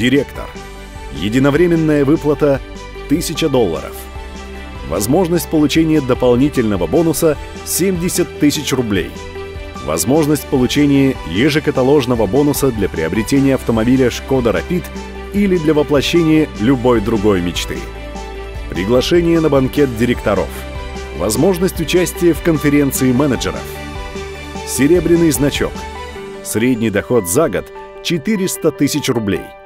Директор. Единовременная выплата 1000 долларов. Возможность получения дополнительного бонуса 70 тысяч рублей. Возможность получения ежекаталожного бонуса для приобретения автомобиля «Шкода Rapid или для воплощения любой другой мечты. Приглашение на банкет директоров. Возможность участия в конференции менеджеров. Серебряный значок. Средний доход за год – 400 тысяч рублей –